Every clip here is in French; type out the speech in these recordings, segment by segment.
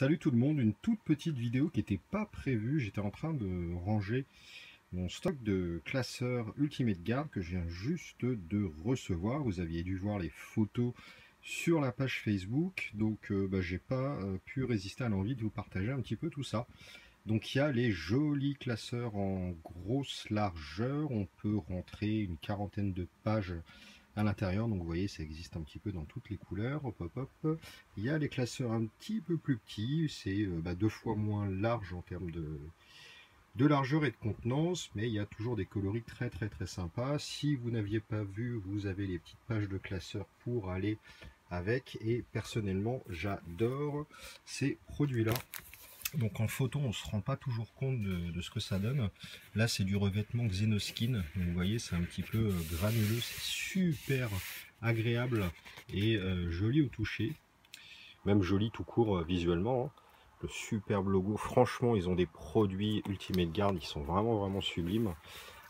Salut tout le monde, une toute petite vidéo qui n'était pas prévue. J'étais en train de ranger mon stock de classeurs Ultimate Guard que je viens juste de recevoir. Vous aviez dû voir les photos sur la page Facebook, donc euh, bah, j'ai pas euh, pu résister à l'envie de vous partager un petit peu tout ça. Donc il y a les jolis classeurs en grosse largeur, on peut rentrer une quarantaine de pages à l'intérieur. Donc vous voyez, ça existe un petit peu dans toutes les couleurs. Hop, hop. Il y a les classeurs un petit peu plus petits. C'est euh, bah, deux fois moins large en termes de, de largeur et de contenance, mais il y a toujours des coloris très très très sympas. Si vous n'aviez pas vu, vous avez les petites pages de classeurs pour aller avec. Et personnellement, j'adore ces produits-là. Donc en photo, on ne se rend pas toujours compte de, ce que ça donne. Là, c'est du revêtement Xenoskin. vous voyez, c'est un petit peu euh, granuleux. C'est super agréable et euh, joli au toucher. Même joli tout court euh, visuellement. Hein. Le superbe logo. Franchement, ils ont des produits Ultimate Guard. Ils sont vraiment, vraiment sublimes.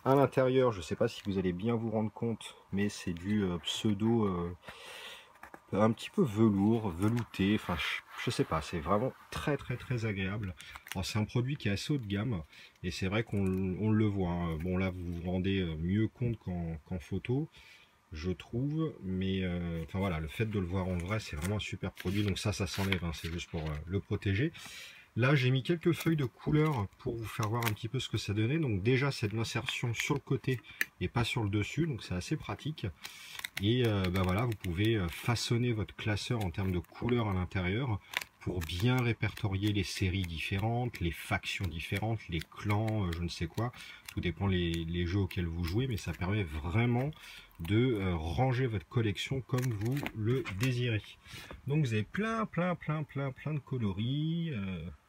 À l'intérieur, je ne sais pas si vous allez bien vous rendre compte, mais c'est du pseudo un petit peu velours, velouté, enfin je, sais pas, c'est vraiment très très très agréable. C'est un produit qui est assez haut de gamme et c'est vrai qu'on le voit. Hein. Bon là vous vous rendez euh, mieux compte qu'en photo, je trouve, mais euh, enfin voilà, le fait de le voir en vrai c'est vraiment un super produit, donc ça ça s'enlève, hein. c'est juste pour euh, le protéger. Là, j'ai mis quelques feuilles de couleur pour vous faire voir un petit peu ce que ça donnait. Donc déjà, c'est de l'insertion sur le côté et pas sur le dessus, donc c'est assez pratique. Et euh, bah voilà, vous pouvez euh, façonner votre classeur en termes de couleur à l'intérieur pour bien répertorier les séries différentes, les factions différentes, les clans, euh, je ne sais quoi. Tout dépend les, jeux auxquels vous jouez, mais ça permet vraiment de ranger votre collection comme vous le désirez. Donc vous avez plein, plein, plein, plein, plein de coloris.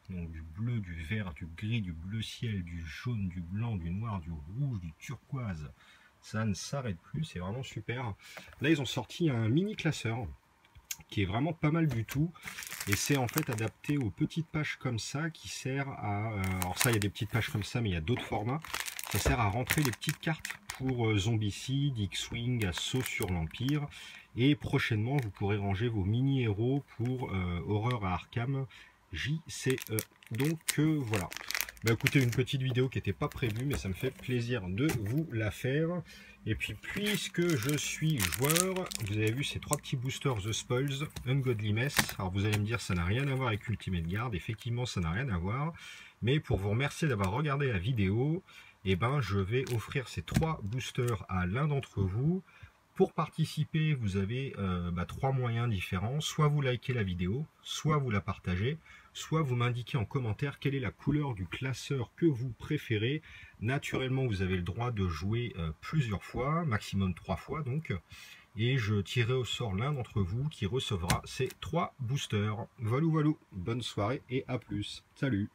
donc du bleu, du vert, du gris, du bleu ciel, du jaune, du blanc, du noir, du rouge, du turquoise, ça ne s'arrête plus, c'est vraiment super. Là, ils ont sorti un mini classeur qui est vraiment pas mal du tout. Et c'est en fait adapté aux petites pages comme ça qui sert à... Euh, alors ça, il y a des petites pages comme ça, mais il y a d'autres formats. Ça sert à rentrer les petites cartes pour euh, Zombicide, X-Wing, Assaut sur l'Empire. Et prochainement, vous pourrez ranger vos mini-héros pour euh, Horreur à Arkham JCE. Donc voilà. Bah écoutez, une petite vidéo qui n'était pas prévue, mais ça me fait plaisir de vous la faire. Et puis, puisque je suis joueur, vous avez vu ces trois petits boosters The Spoils, Ungodly Mess. Alors, vous allez me dire, ça n'a rien à voir avec Ultimate Guard. Effectivement, ça n'a rien à voir. Mais pour vous remercier d'avoir regardé la vidéo, eh ben, je vais offrir ces trois boosters à l'un d'entre vous. Pour participer, vous avez euh, bah, trois moyens différents. Soit vous likez la vidéo, soit vous la partagez, soit vous m'indiquez en commentaire quelle est la couleur du classeur que vous préférez. Naturellement, vous avez le droit de jouer euh, plusieurs fois, maximum trois fois donc. Et je tirerai au sort l'un d'entre vous qui recevra ces trois boosters. Voilà, voilà. Bonne soirée et à plus. Salut